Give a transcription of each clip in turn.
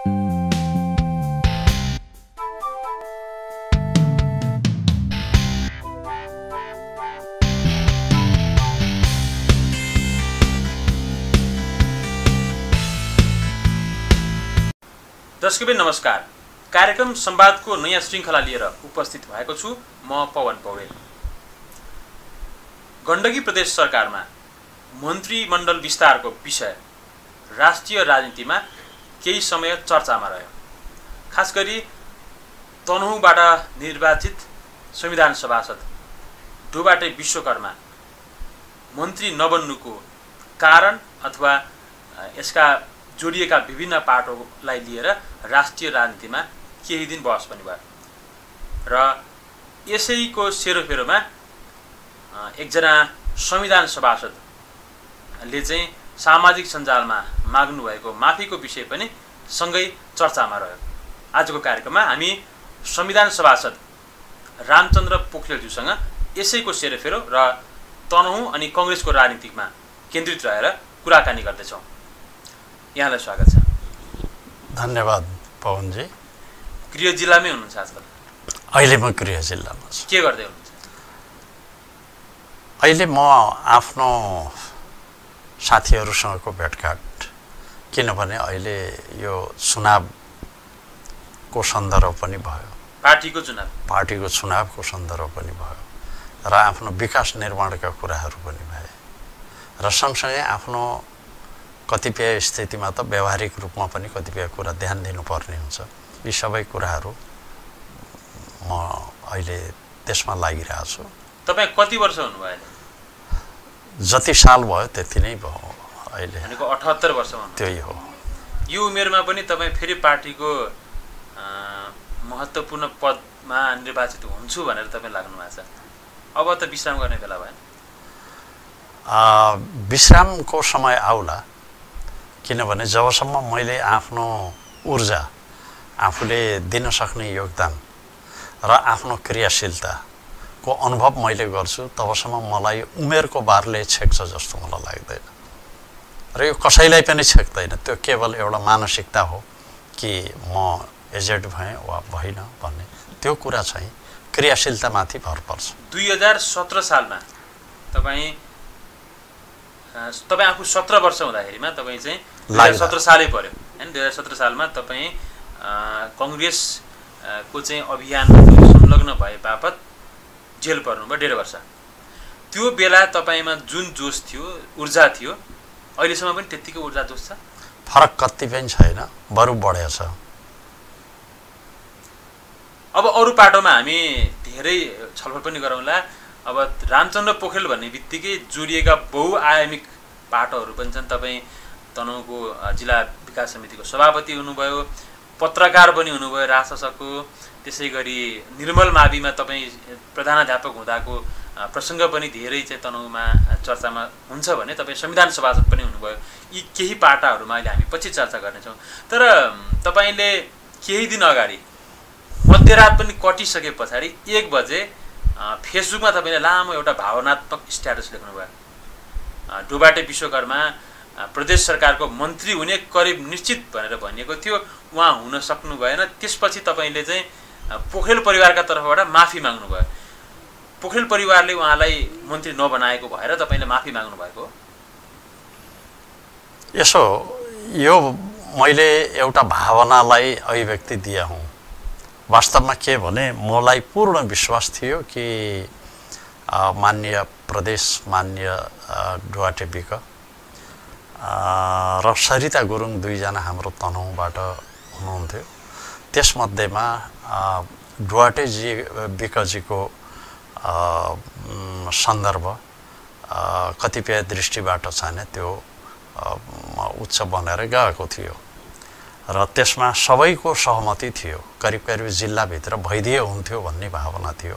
दर्शकबिन नमस्कार। कार्यक्रम संवादको नयाँ श्रृङ्खला लिएर उपस्थित भएको छु म पवन पौडेल। गण्डकी प्रदेश सरकारमा मन्त्रीमण्डल विस्तारको विषय राष्ट्रिय राजनीतिमा केही समय चर्चामा रह्यो। खास गरी तनहुँबाट निर्वाचित संविधान सभासद डोबाटे विश्वकर्मा मन्त्री नबन्नुको कारण अथवा यसका जोडिएका विभिन्न पाटोलाई लिएर राष्ट्रिय राजनीतिमा केही दिन बहस पनि भयो। र यसैको सेरोफेरोमा एकजना संविधान सभासदले चाहिँ सामाजिक सञ्जालमा माग्नुभएको माफीको विषय पनि सँगै चर्चामा रह्यो। आजको कार्यक्रममा हामी संविधान सभासद रामचन्द्र पोखरेलज्यूसँग यसैको सेरोफेरो र तनहुँ अनि कङ्ग्रेसको राजनीतिमा केन्द्रित रहेर कुराकानी गर्दैछौँ। यहाँलाई स्वागत छ। धन्यवाद पवनजी। गृह जिल्लामै हुनुहुन्छ आजकल? अहिले म गृह जिल्लामा छु। के गर्दै हुनुहुन्छ? अहिले म आफ्नो साथीहरूसँगको भेटघाट। किनभने अहिले यो चुनावको सन्दर्भ पनि भयो। पार्टीको चुनाव। पार्टीको चुनावको सन्दर्भ पनि भयो र आफ्नो विकास निर्माणका कुराहरू पनि भए। र सँगसँगै आफ्नो कतिपय स्थितिमा त व्यावहारिक रूपमा पनि कतिपय कुरा ध्यान दिनुपर्ने हुन्छ। यी सबै कुराहरू म अहिले त्यसमा लागिरहेको छु तपाईँ कति वर्ष हुनुभयो जति साल भयो त्यति नै भयो अहिले। भनेको अठहत्तर वर्ष हुनु त्यही हो। यो उमेरमा पनि तपाईँ फेरि पार्टीको महत्त्वपूर्ण पदमा निर्वाचित हुन्छु भनेर तपाईँ लाग्नु भएको छ। अब त विश्राम गर्ने बेला भएन विश्रामको समय आउला किनभने जबसम्म मैले आफ्नो ऊर्जा आफूले दिन सक्ने योगदान र आफ्नो क्रियाशीलताको अनुभव मैले गर्छु तबसम्म मलाई उमेरको बारले छेक्छ जस्तो मलाई लाग्दैन। र यो कसैलाई पनि छेक्दैन। त्यो केवल एउटा मानसिकता हो कि म एजेड भएँ वा भइनँ भन्ने। त्यो कुरा चाहिँ क्रियाशीलतामाथि भर पर्छ। दुई हजार सत्र सालमा तपाईँ तपाईँ आफू सत्र वर्ष हुँदाखेरिमा तपाईँ चाहिँ दुई हजार। सत्र सालै पऱ्यो होइन। दुई हजार सत्र सालमा तपाईँ कङ्ग्रेसको चाहिँ अभियानमा संलग्न भए बापत जेल पर्नुभयो डेढ वर्ष। त्यो बेला तपाईँमा जुन जोस थियो ऊर्जा थियो अहिलेसम्म पनि त्यत्तिकै ऊर्जा जोस छ? फरक कति पनि छैन बरु बढेछ अब अरू पाटोमा हामी धेरै छलफल पनि गरौँला। अब रामचन्द्र पोखरेल भन्ने बित्तिकै जोडिएका बहुआयामिक पाटोहरू पनि छन्। तपाईँ तनहुँको जिल्ला विकास समितिको सभापति हुनुभयो पत्रकार पनि हुनुभयो राजशासकको त्यसै गरी निर्मल माविमा तपाईँ प्रधानाध्यापक हुँदाको प्रसङ्ग पनि धेरै चाहिँ तनहुँमा चर्चामा हुन्छ भने तपाईँ संविधान सभासद पनि हुनुभयो। यी केही पाटाहरूमा अहिले हामी पछि चर्चा गर्नेछौँ। तर तपाईँले केही दिन अगाडि मध्यरात पनि कटिसके पछाडि एक बजे फेसबुकमा तपाईँले लामो एउटा भावनात्मक स्ट्याटस लेख्नुभयो। डोबाटे विश्वकर्मा प्रदेश सरकारको मन्त्री हुने करिब निश्चित भनेर भनिएको थियो। उहाँ हुन सक्नु भएन त्यसपछि तपाईँले चाहिँ पोखरेल परिवारका तर्फबाट माफी माग्नुभयो। पोखरेल परिवारले उहाँलाई मन्त्री नबनाएको भएर तपाईँले माफी माग्नु भएको यसो यो मैले एउटा भावनालाई अभिव्यक्ति दिया हुँ। वास्तवमा के भने मलाई पूर्ण विश्वास थियो कि अ, माननीय प्रदेश मान्य अ, डुवाटे विक अ, र सरिता गुरुङ दुईजना हाम्रो तनहुँबाट हुनुहुन्थ्यो। त्यसमध्येमा डुवाटेजी विकजीको सन्दर्भ कतिपय दृष्टिबाट चाहिँ त्यो उच्च बनेर गएको थियो। र त्यसमा सबैको सहमति थियो। करिब करिब जिल्लाभित्र भइदिए हुन्थ्यो भन्ने भावना थियो।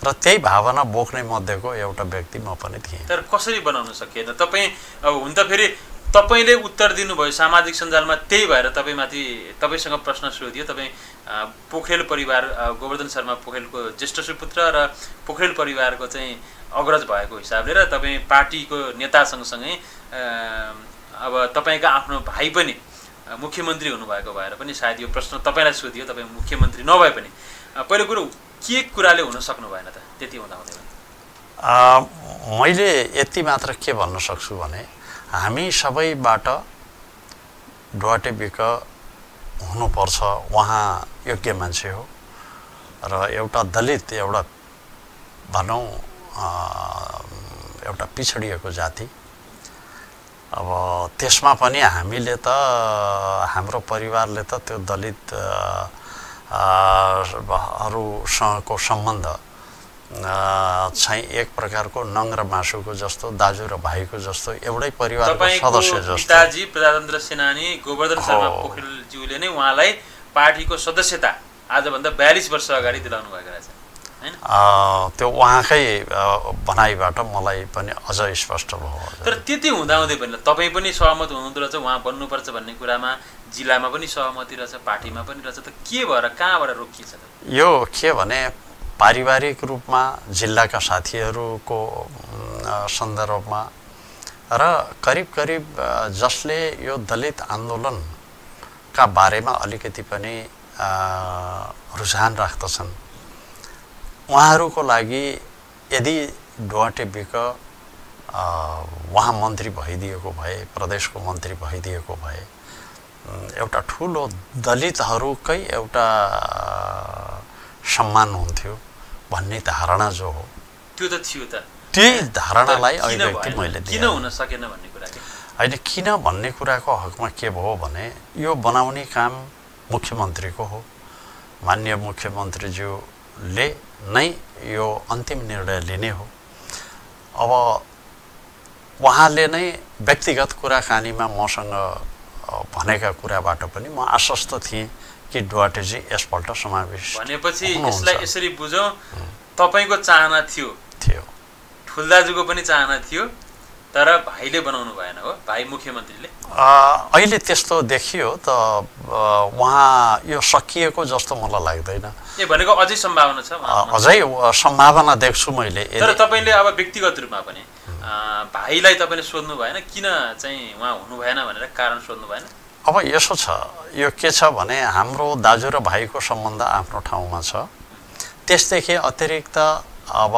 र त्यही भावना बोक्ने मध्येको एउटा व्यक्ति म पनि थिएँ। तर कसरी बनाउन सकिएन? तपाईँ अब हुन त फेरि तपाईँले उत्तर दिनुभयो सामाजिक सञ्जालमा त्यही भएर तपाईँमाथि तपाईँसँग प्रश्न सोधियो तपाईँ पोखरेल परिवार गोवर्धन शर्मा पोखरेलको ज्येष्ठ सुपुत्र र पोखरेल परिवारको चाहिँ अग्रज भएको हिसाबले र तपाईँ पार्टीको नेता सँगसँगै अब तपाईँका आफ्नो भाइ पनि मुख्यमन्त्री हुनुभएको भएर पनि सायद यो प्रश्न तपाईँलाई सोधियो तपाईँ मुख्यमन्त्री नभए पनि। पहिलो कुरो के कुराले हुन सक्नु भएन त? त्यति हुँदा हुँदै पनि? आ, मैले यति मात्र के भन्न सक्छु भने हामी सबैबाट डुवाटे बिक हुनुपर्छ उहाँ योग्य मान्छे हो। र एउटा दलित एउटा भनौँ एउटा पिछडिएको जाति। अब त्यसमा पनि हामीले त हाम्रो परिवारले त त्यो दलित आ, आ, हरूसँगको सम्बन्ध चाहिँ एक प्रकारको नङ र मासुको जस्तो दाजु र भाइको जस्तो एउटै परिवारको सदस्य जस्तो। पिताजी प्रजातन्त्र सेनानी गोवर्धन शर्मा। पोखरेलज्यूले नै उहाँलाई पार्टीको सदस्यता आजभन्दा बयालिस वर्ष अगाडि दिलाउनु भएको रहेछ त्यो उहाँकै भनाइबाट मलाई पनि अझ स्पष्ट भयो। तर त्यति हुँदाहुँदै पनि तपाईँ पनि सहमत हुनुहुँदो रहेछ उहाँ बन्नुपर्छ भन्ने कुरामा जिल्लामा पनि सहमति रहेछ पार्टीमा पनि रहेछ त के भएर कहाँबाट रोकिएछ यो के भने पारिवारिक रूपमा जिल्लाका साथीहरूको सन्दर्भमा र करिब करिब जसले यो दलित आन्दोलनका बारेमा अलिकति पनि रुझान राख्दछन्। उहाँहरूको लागि यदि डुवाटे बिक उहाँ मन्त्री भइदिएको भए प्रदेशको मन्त्री भइदिएको भए एउटा ठुलो दलितहरूकै एउटा सम्मान हुन्थ्यो भन्ने धारणा जो हो। त्यो त थियो त। त्यही धारणालाई अभिव्यक्ति भएन? मैले किन हुन सकेन भन्ने कुरा होइन किन भन्ने कुराको हकमा के भयो भने यो बनाउने काम मुख्यमन्त्रीको हो। मान्य मुख्यमन्त्रीज्यूले नै यो अन्तिम निर्णय लिने हो। अब उहाँले नै व्यक्तिगत कुराकानीमा मसँग भनेका कुराबाट पनि म आश्वस्त थिएँ। कि डुवाटेजी यसपल्ट समावेश भनेपछि। यसलाई यसरी बुझौँ। तपाईँको चाहना थियो। थियो। ठुलदाजुको पनि चाहना थियो तर भाइले बनाउनु भएन हो भाइ मुख्यमन्त्रीले। अहिले त्यस्तो देखियो त उहाँ यो सकिएको जस्तो मलाई लाग्दैन। ए भनेको अझै सम्भावना छ। अझै सम्भावना देख्छु मैले। तर तपाईँले अब व्यक्तिगत रूपमा पनि भाइलाई तपाईँले सोध्नु भएन किन चाहिँ उहाँ हुनु भएन भनेर कारण सोध्नु भएन? अब यसो छ। यो के छ भने हाम्रो दाजु र भाइको सम्बन्ध आफ्नो ठाउँमा छ। त्यसदेखि अतिरिक्त अब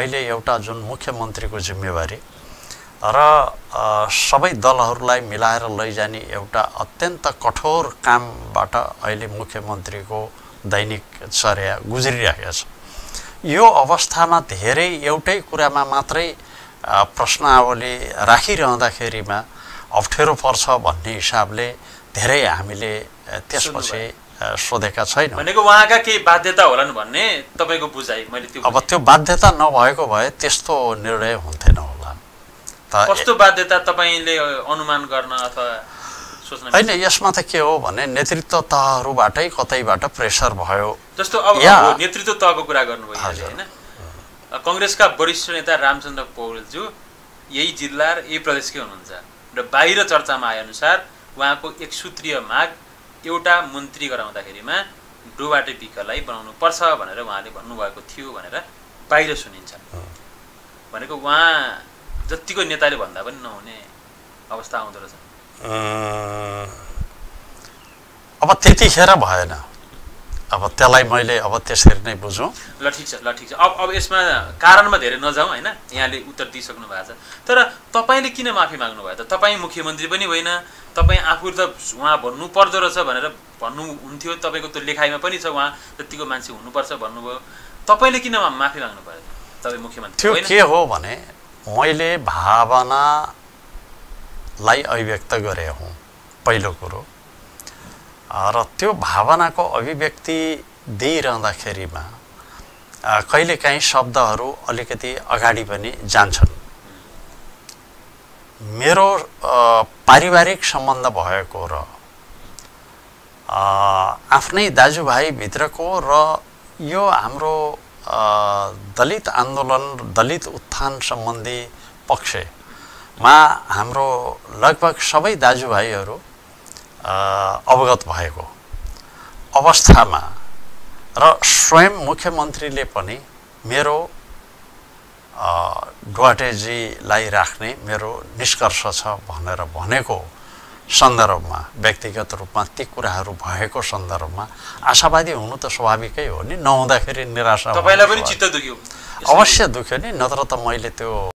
अहिले एउटा जुन मुख्यमन्त्रीको जिम्मेवारी र सबै दलहरूलाई मिलाएर लैजाने एउटा अत्यन्त कठोर कामबाट अहिले मुख्यमन्त्रीको दैनिक चर्या गुज्रिरहेको छ। यो अवस्थामा धेरै एउटै कुरामा मात्रै प्रश्नावली राखिरहँदाखेरिमा अप्ठ्यारो पर्छ भन्ने हिसाबले धेरै हामीले त्यसपछि सोधेका छैनौँ। भनेको उहाँका केही बाध्यता होलान् भन्ने तपाईँको बुझाइ मैले त्यो अब। त्यो बाध्यता नभएको भए त्यस्तो निर्णय हुन्थेन होला। कस्तो बाध्यता तपाईँले अनुमान गर्न अथवा होइन यसमा त के हो भने नेतृत्व तहहरूबाटै कतैबाट प्रेसर भयो। जस्तो अब नेतृत्व तहको कुरा गर्नुभयो। होइन? कङ्ग्रेसका वरिष्ठ नेता रामचन्द्र पौडेलज्यू यही जिल्ला र यही प्रदेशकै हुनुहुन्छ। र बाहिर चर्चामा आएअनुसार उहाँको एक सूत्रीय माग एउटा मन्त्री गराउँदाखेरिमा डोबाटे पिकलाई बनाउनु पर्छ भनेर उहाँले भन्नुभएको थियो भनेर बाहिर सुनिन्छ। भनेको उहाँ जतिको नेताले भन्दा पनि नहुने अवस्था आउँदो रहेछ। अब त्यतिखेर भएन। अब त्यसलाई मैले अब त्यसरी नै बुझौँ। ल ठिक छ ल ठिक छ। अब अब यसमा कारणमा धेरै नजाउँ होइन? यहाँले उत्तर दिइसक्नु भएको छ। तर तपाईँले किन माफी माग्नु भयो त? तपाईँ मुख्यमन्त्री पनि होइन। तपाईँ आफू त उहाँ भन्नु पर्दो रहेछ भनेर भन्नुहुन्थ्यो तपाईँको त्यो लेखाइमा पनि छ उहाँ जतिको मान्छे हुनुपर्छ भन्नुभयो। तपाईँले किन माफी माग्नु भयो? तपाईँ मुख्यमन्त्री त्यो के हो भने मैले भावनालाई अभिव्यक्त गरे हुँ। पहिलो कुरो। र त्यो भावनाको अभिव्यक्ति दिइरहँदाखेरिमा कहिलेकाहीँ शब्दहरू अलिकति अगाडि पनि जान्छन्। मेरो पारिवारिक सम्बन्ध भएको र आफ्नै दाजुभाइभित्रको र यो हाम्रो दलित आन्दोलन दलित उत्थान सम्बन्धी पक्षमा हाम्रो लगभग सबै दाजुभाइहरू अवगत भएको अवस्थामा र स्वयं मुख्यमन्त्रीले पनि मेरो डुवाटेजीलाई राख्ने मेरो निष्कर्ष छ भनेर भनेको सन्दर्भमा व्यक्तिगत रूपमा ती कुराहरू भएको सन्दर्भमा आशावादी हुनु त स्वाभाविकै हो नि नहुँदाखेरि निराशा तपाईँलाई पनि। चित्त दुख्यो अवश्य दुख्यो नि नत्र त मैले त्यो